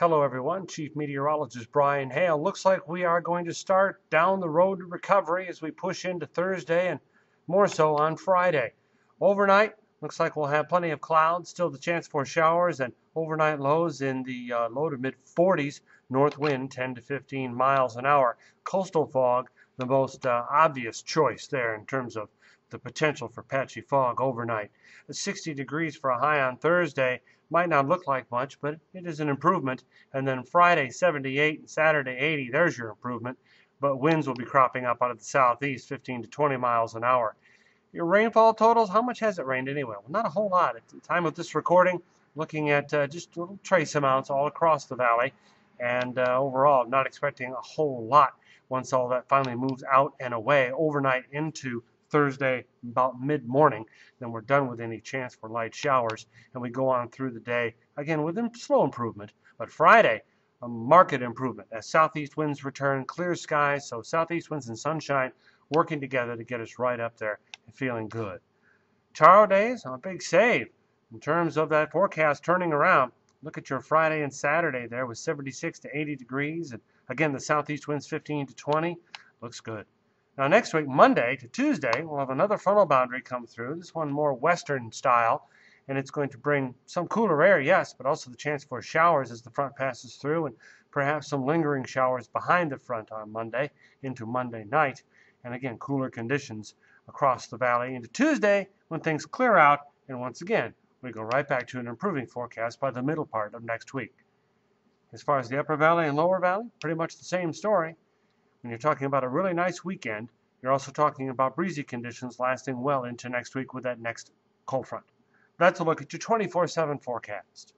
Hello, everyone. Chief Meteorologist Bryan Hale. Looks like we are going to start down the road to recovery as we push into Thursday and more so on Friday. Overnight, looks like we'll have plenty of clouds, still the chance for showers, and overnight lows in the uh, low to mid 40s, north wind 10 to 15 miles an hour. Coastal fog, the most uh, obvious choice there in terms of the potential for patchy fog overnight. 60 degrees for a high on Thursday might not look like much, but it is an improvement. And then Friday 78 and Saturday 80, there's your improvement. But winds will be cropping up out of the southeast, 15 to 20 miles an hour. Your rainfall totals, how much has it rained anyway? Well, not a whole lot. At the time of this recording, looking at uh, just little trace amounts all across the valley. And uh, overall, not expecting a whole lot once all that finally moves out and away overnight into Thursday about mid-morning. Then we're done with any chance for light showers, and we go on through the day again with slow improvement. But Friday, a market improvement as southeast winds return, clear skies. So southeast winds and sunshine working together to get us right up there and feeling good. Charro Days, a big save in terms of that forecast turning around. Look at your Friday and Saturday there with 76 to 80 degrees, and again the southeast winds 15 to 20. Looks good. Now next week, Monday to Tuesday, we'll have another frontal boundary come through, this one more western style, and it's going to bring some cooler air, yes, but also the chance for showers as the front passes through and perhaps some lingering showers behind the front on Monday into Monday night. And again, cooler conditions across the valley into Tuesday when things clear out, and once again, we go right back to an improving forecast by the middle part of next week. As far as the upper valley and lower valley, pretty much the same story. When you're talking about a really nice weekend, you're also talking about breezy conditions lasting well into next week with that next cold front. That's a look at your 24 7 forecast.